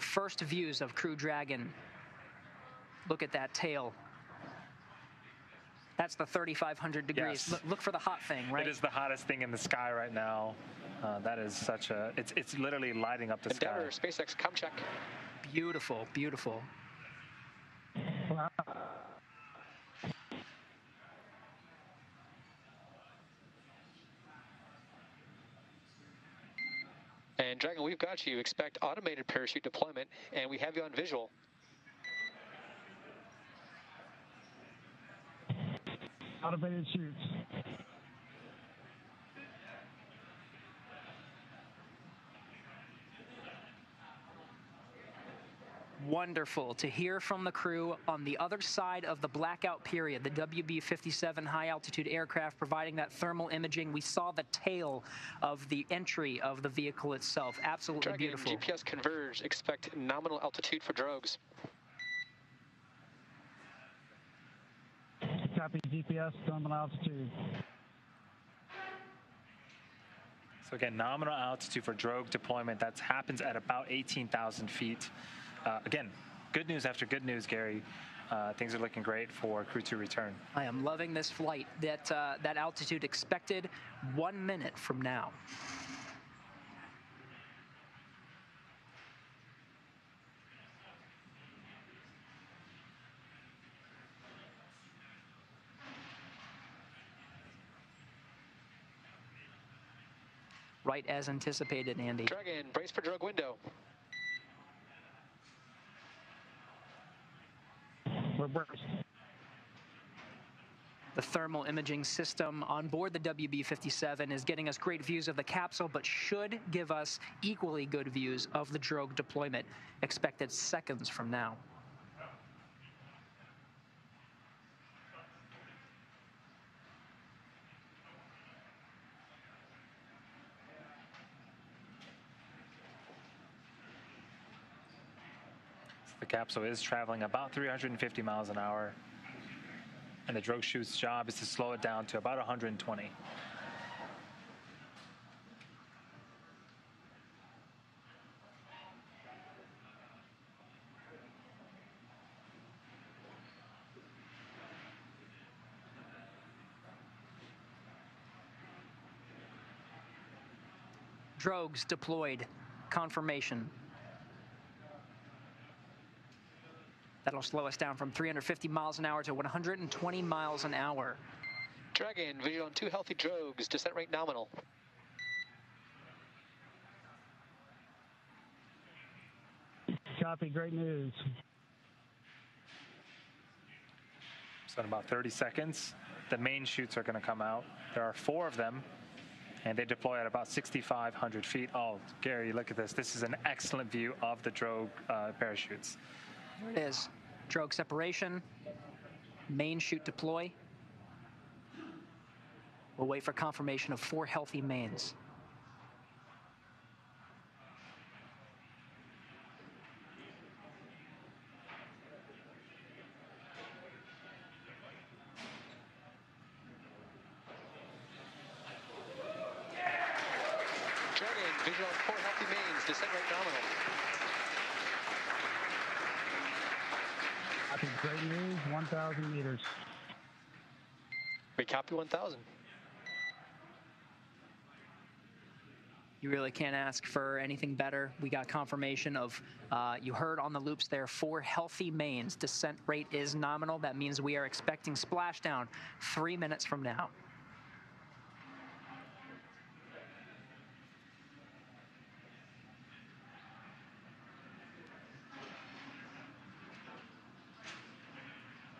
the first views of Crew Dragon. Look at that tail. That's the 3,500 degrees. Yes. Look, look for the hot thing, right? It is the hottest thing in the sky right now. Uh, that is such a. It's it's literally lighting up the Endeavour, sky. SpaceX, comm check. Beautiful, beautiful. And Dragon, we've got you. Expect automated parachute deployment, and we have you on visual. Automated chutes. Wonderful to hear from the crew on the other side of the blackout period. The WB 57 high altitude aircraft providing that thermal imaging. We saw the tail of the entry of the vehicle itself. Absolutely Dragon, beautiful. GPS converge. Expect nominal altitude for drogues. Copy GPS, terminal altitude. So again, nominal altitude for drogue deployment. That happens at about 18,000 feet. Uh, again, good news after good news, Gary. Uh, things are looking great for Crew 2 return. I am loving this flight. That uh, that altitude expected one minute from now. Right as anticipated, Andy. Dragon, brace for drogue window. The thermal imaging system on board the WB-57 is getting us great views of the capsule, but should give us equally good views of the drogue deployment expected seconds from now. The capsule is traveling about 350 miles an hour, and the drogue chute's job is to slow it down to about 120. Drogues deployed. Confirmation. That'll slow us down from 350 miles an hour to 120 miles an hour. Dragon, visual on two healthy drogues. Descent rate nominal. Copy, great news. So in about 30 seconds, the main chutes are going to come out. There are four of them, and they deploy at about 6,500 feet. Oh, Gary, look at this. This is an excellent view of the drogue uh, parachutes. There it is. Drogue separation. Main chute deploy. We'll wait for confirmation of four healthy mains. Dragon, visual four healthy mains. Descent rate nominal. Copy, great news, 1,000 meters. We copy 1,000. You really can't ask for anything better. We got confirmation of, uh, you heard on the loops there, four healthy mains. Descent rate is nominal. That means we are expecting splashdown three minutes from now.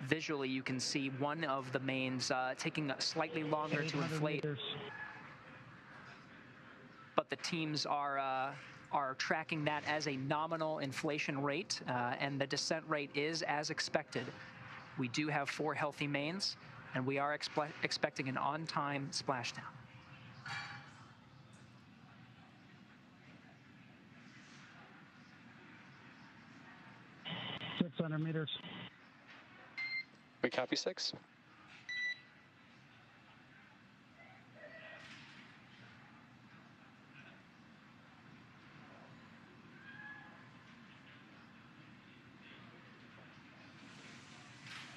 Visually, you can see one of the mains uh, taking slightly longer to inflate meters. but the teams are uh, are tracking that as a nominal inflation rate, uh, and the descent rate is as expected. We do have four healthy mains, and we are expe- expecting an on-time splashdown. 600 meters. We copy six.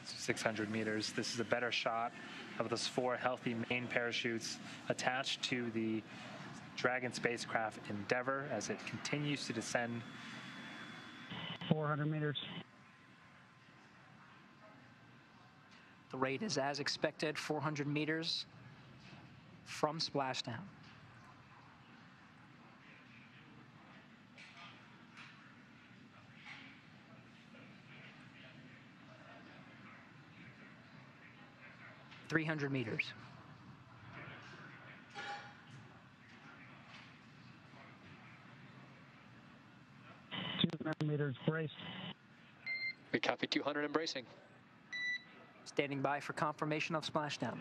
Six hundred meters. This is a better shot of those four healthy main parachutes attached to the Dragon spacecraft Endeavour as it continues to descend. Four hundred meters. The rate is as expected, 400 meters from splashdown. Three hundred meters. 200 meters. Braced. We copy 200 embracing. Standing by for confirmation of splashdown.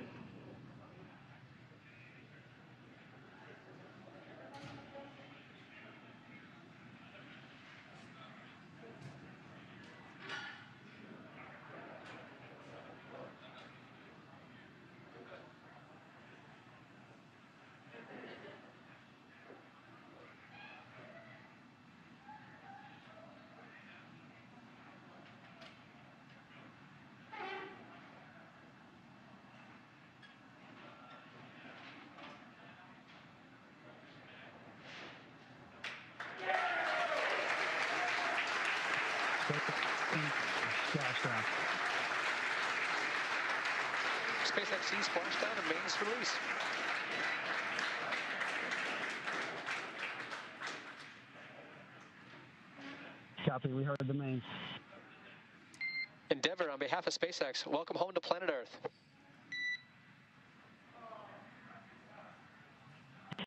Splashdown. SpaceX C splashdown and mains release. Copy. We heard the main. Endeavour, on behalf of SpaceX, welcome home to planet Earth.